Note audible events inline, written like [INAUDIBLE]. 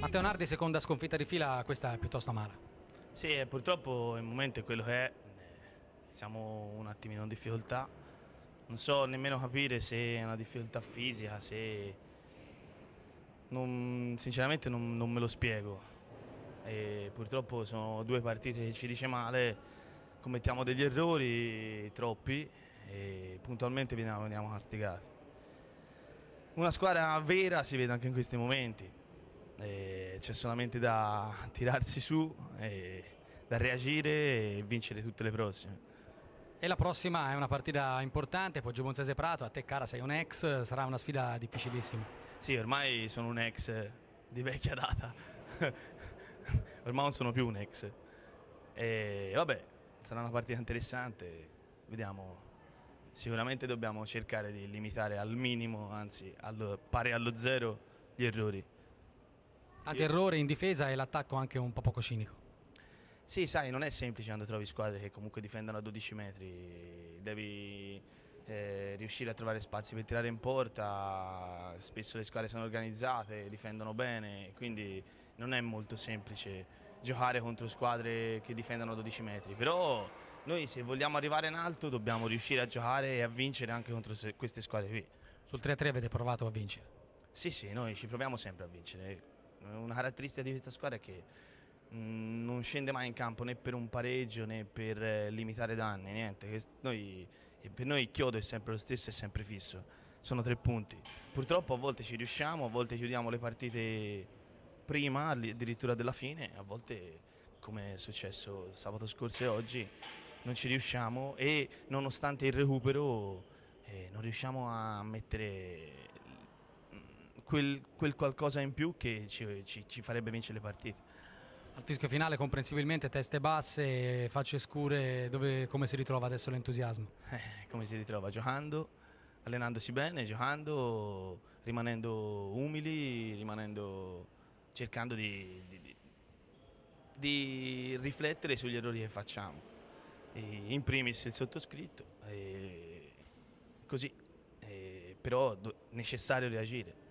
Matteo Nardi, seconda sconfitta di fila, questa è piuttosto amara. Sì, eh, purtroppo il momento è quello che è. eh, Siamo un attimino in difficoltà. Non so nemmeno capire se è una difficoltà fisica, se. Non- sinceramente non, non me lo spiego. E purtroppo sono due partite che ci dice male, commettiamo degli errori, troppi, e puntualmente veniamo, veniamo castigati. Una squadra vera si vede anche in questi momenti. C'è solamente da tirarsi su, da reagire e vincere tutte le prossime. E la prossima è una partita importante, Poggio Monzese Prato, a te cara sei un ex, sarà una sfida difficilissima. Sì, ormai sono un ex di vecchia data. [LAUGHS] ormai non sono più un ex. E vabbè, sarà una partita interessante. Vediamo. Sicuramente dobbiamo cercare di limitare al minimo, anzi allo- pari allo zero, gli errori. Tanti errori in difesa e l'attacco anche un po' poco cinico. Sì, sai, non è semplice quando trovi squadre che comunque difendono a 12 metri, devi eh, riuscire a trovare spazi per tirare in porta, spesso le squadre sono organizzate, difendono bene, quindi non è molto semplice giocare contro squadre che difendono a 12 metri, però noi se vogliamo arrivare in alto dobbiamo riuscire a giocare e a vincere anche contro queste squadre qui. Sul 3-3 avete provato a vincere. Sì, sì, noi ci proviamo sempre a vincere. Una caratteristica di questa squadra è che mm, non scende mai in campo né per un pareggio né per eh, limitare danni, niente. Noi- per noi il chiodo è sempre lo stesso, è sempre fisso. Sono tre punti. Purtroppo a volte ci riusciamo, a volte chiudiamo le partite prima, addirittura della fine, a volte, come è successo sabato scorso e oggi, non ci riusciamo e nonostante il recupero eh, non riusciamo a mettere mm, quel, quel qualcosa in più che ci, ci- ci farebbe vincere le partite. Al fischio finale comprensibilmente teste basse, facce scure, dove, come si ritrova adesso l'entusiasmo? Eh, come si ritrova? Giocando, allenandosi bene, giocando, rimanendo umili, rimanendo, cercando di, di- di- di riflettere sugli errori che facciamo. In primis il sottoscritto, così, però do- necessario reagire.